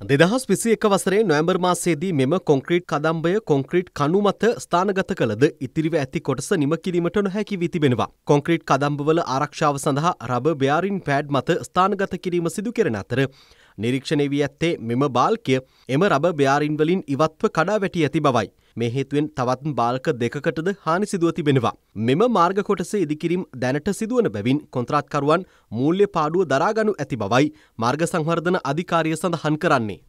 දෙදහස් විසි එක වසරේ නොවැම්බර් මාසයේදී මෙම කොංක්‍රීට් කදම්බය කොංක්‍රීට් කණු මත ස්ථානගත කළද ඉතිරිව ඇති කොටස නිම කිරීමට නොහැකි වී තිබෙනවා. කොංක්‍රීට් කදම්බවල ආරක්ෂාව සඳහා රබ බෙයාරින් පෑඩ් මත ස්ථානගත කිරීම සිදු කෙරෙන අතර නිරීක්ෂණය වී ඇත්තේ මෙම බාල්කය එම රබ බෙයාරින් වලින් ඉවත්ව කඩා වැටි ඇති බවයි. මේ හේතුවෙන් තවත් බාල්ක දෙකකටද හානි සිදුව තිබෙනවා. මෙම මාර්ග කොටසේ ඉදිකිරීම් දැනට සිදුවන බැවින් කොන්ත්‍රාත්කරුවන් මූල්‍ය පාඩුව දරාගනු ඇති බවයි මාර්ග සංවර්ධන අධිකාරිය සඳහන් කරන්නේ.